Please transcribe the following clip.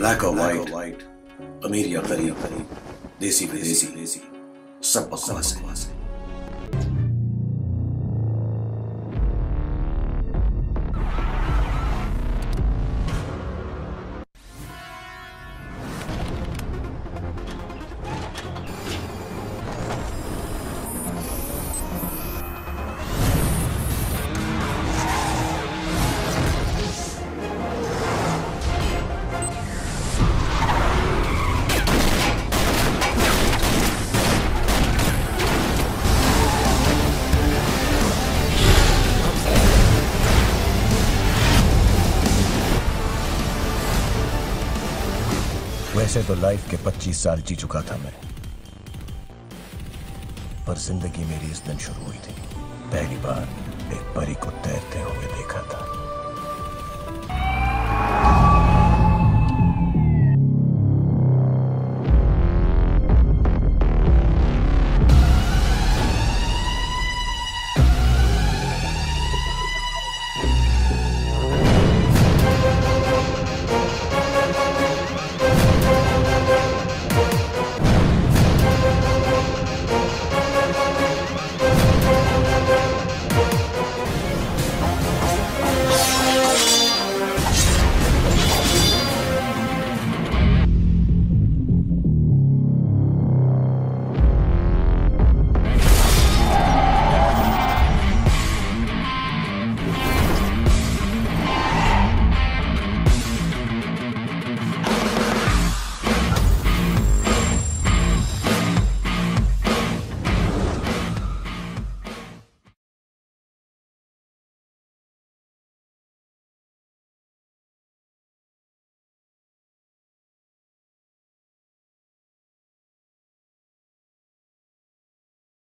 Black और white white अमीर या गरीब गरीब देसी विदेशी देसी। सब बकवास है। वैसे तो लाइफ के 25 साल जी चुका था मैं। पर ज़िंदगी मेरी इस दिन शुरू हुई थी। पहली बार एक परी को तैरते हुए देखा था।